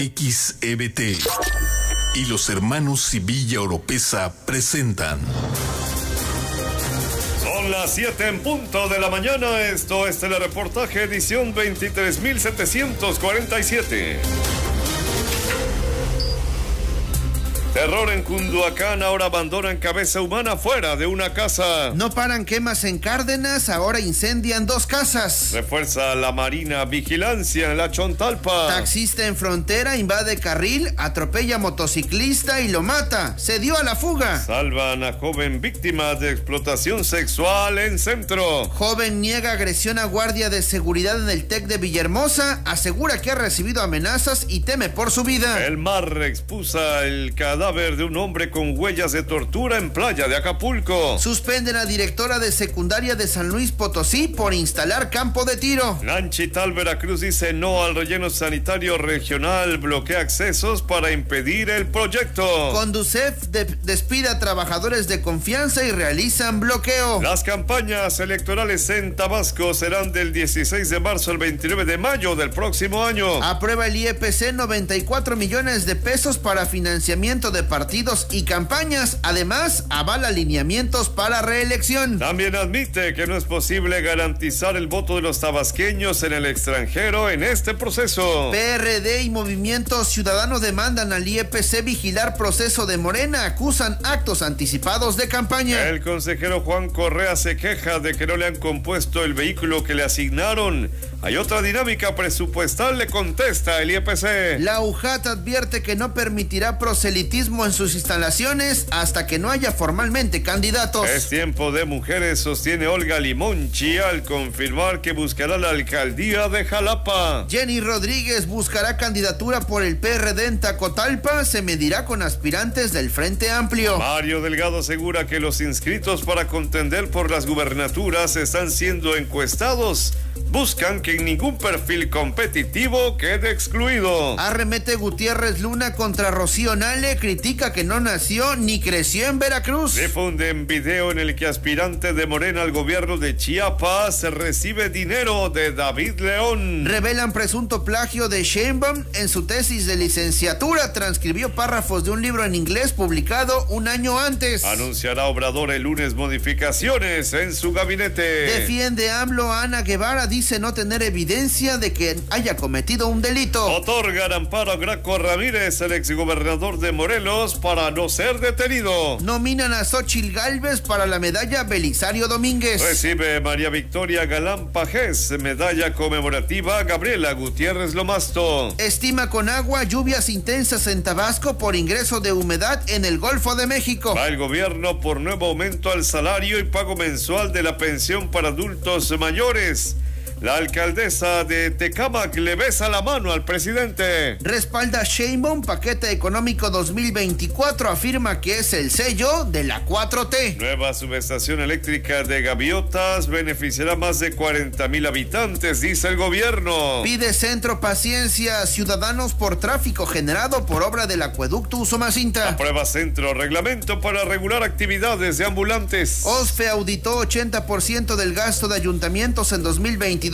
XEBT y los hermanos Sevilla Oropesa presentan. Son las 7 en punto de la mañana. Esto es el reportaje edición 23747. Terror en Cunduacán, ahora abandonan cabeza humana fuera de una casa. No paran quemas en Cárdenas, ahora incendian dos casas. Refuerza la Marina vigilancia en la Chontalpa. Taxista en frontera invade carril, atropella motociclista y lo mata. Se dio a la fuga. Salvan a joven víctima de explotación sexual en centro. Joven niega agresión a guardia de seguridad en el TEC de Villahermosa, asegura que ha recibido amenazas y teme por su vida. El mar expusa el cadáver de un hombre con huellas de tortura en playa de Acapulco. Suspenden a directora de secundaria de San Luis Potosí por instalar campo de tiro. Nanchital Veracruz dice no al relleno sanitario regional, bloquea accesos para impedir el proyecto. Conducef despide a trabajadores de confianza y realizan bloqueo. Las campañas electorales en Tabasco serán del 16 de marzo al 29 de mayo del próximo año. Aprueba el IEPC 94 millones de pesos para financiamiento de partidos y campañas. Además, avala lineamientos para reelección. También admite que no es posible garantizar el voto de los tabasqueños en el extranjero en este proceso. PRD y Movimiento Ciudadano demandan al IEPC vigilar proceso de Morena. Acusan actos anticipados de campaña. El consejero Juan Correa se queja de que no le han compuesto el vehículo que le asignaron. Hay otra dinámica presupuestal, le contesta el IEPC. La UJAT advierte que no permitirá proselitismo en sus instalaciones hasta que no haya formalmente candidatos. Es tiempo de mujeres, sostiene Olga Limonchi al confirmar que buscará la alcaldía de Jalapa. Jenny Rodríguez buscará candidatura por el PRD en Tacotalpa, se medirá con aspirantes del Frente Amplio. Mario Delgado asegura que los inscritos para contender por las gubernaturas están siendo encuestados buscan que ningún perfil competitivo quede excluido. Arremete Gutiérrez Luna contra Rocío Nale, critica que no nació ni creció en Veracruz. Difunden video en el que aspirante de Morena al gobierno de Chiapas recibe dinero de David León. Revelan presunto plagio de Sheinbaum en su tesis de licenciatura. Transcribió párrafos de un libro en inglés publicado un año antes. Anunciará Obrador el lunes modificaciones en su gabinete. Defiende AMLO a Ana Guevara dice no tener evidencia de que haya cometido un delito. Otorgan amparo a Graco Ramírez, el exgobernador de Morelos, para no ser detenido. Nominan a Xochil Gálvez para la medalla Belisario Domínguez. Recibe María Victoria Galán Pajés, medalla conmemorativa Gabriela Gutiérrez Lomasto. Estima con agua lluvias intensas en Tabasco por ingreso de humedad en el Golfo de México. Va el gobierno por nuevo aumento al salario y pago mensual de la pensión para adultos mayores. La alcaldesa de Tecámac le besa la mano al presidente. Respalda Sheinbaum paquete económico 2024, afirma que es el sello de la 4T. Nueva subestación eléctrica de Gaviotas beneficiará más de 40 mil habitantes, dice el gobierno. Pide centro paciencia a ciudadanos por tráfico generado por obra del acueducto Usomacinta. Aprueba centro reglamento para regular actividades de ambulantes. OSFE auditó 80% del gasto de ayuntamientos en 2022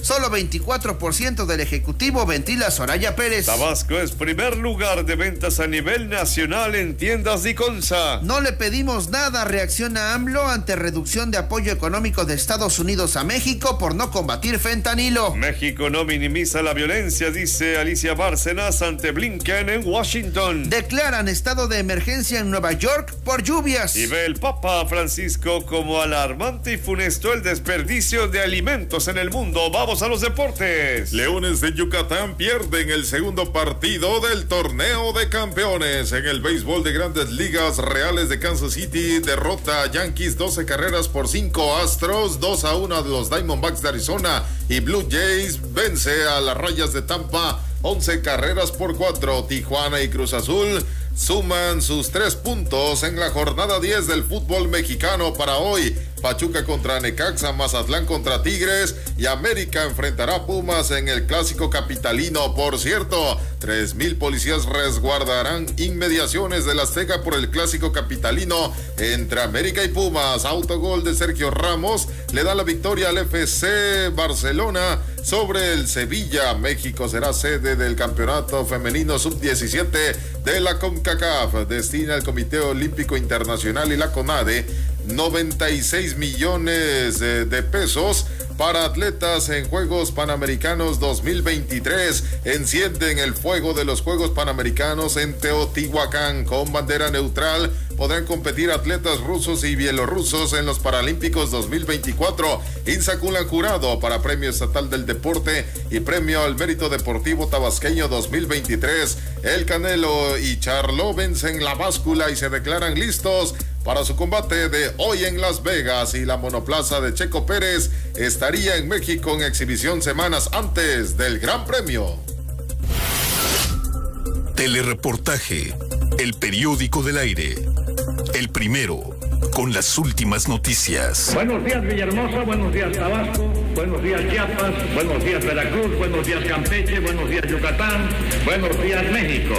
solo 24% del Ejecutivo ventila Soraya Pérez. Tabasco es primer lugar de ventas a nivel nacional en tiendas de Consa. No le pedimos nada, reacciona AMLO ante reducción de apoyo económico de Estados Unidos a México por no combatir fentanilo. México no minimiza la violencia, dice Alicia Bárcenas ante Blinken en Washington. Declaran estado de emergencia en Nueva York por lluvias. Y ve el Papa Francisco como alarmante y funesto el desperdicio de alimentos en el mundo. Vamos a los deportes. Leones de Yucatán pierden el segundo partido del torneo de campeones. En el béisbol de grandes ligas, Reales de Kansas City derrota a Yankees 12 carreras por 5 Astros, 2 a 1 de los Diamondbacks de Arizona y Blue Jays vence a las Rayas de Tampa 11 carreras por 4. Tijuana y Cruz Azul suman sus tres puntos en la jornada 10 del fútbol mexicano para hoy. Pachuca contra Necaxa, Mazatlán contra Tigres y América enfrentará a Pumas en el clásico capitalino. Por cierto, tres mil policías resguardarán inmediaciones de la Azteca por el clásico capitalino entre América y Pumas. Autogol de Sergio Ramos le da la victoria al FC Barcelona sobre el Sevilla. México será sede del campeonato femenino sub-17 de la CONCACAF. Destina el Comité Olímpico Internacional y la CONADE 96 millones de, pesos para atletas en Juegos Panamericanos 2023. Encienden el fuego de los Juegos Panamericanos en Teotihuacán con bandera neutral. Podrán competir atletas rusos y bielorrusos en los Paralímpicos 2024. Insaculan jurado para Premio Estatal del Deporte y Premio al Mérito Deportivo Tabasqueño 2023. El Canelo y Charlo vencen la báscula y se declaran listos para su combate de hoy en Las Vegas y la monoplaza de Checo Pérez estaría en México en exhibición semanas antes del Gran Premio. Telereportaje, el periódico del aire, el primero con las últimas noticias. Buenos días Villahermosa, buenos días Tabasco, buenos días Chiapas, buenos días Veracruz, buenos días Campeche, buenos días Yucatán, buenos días México.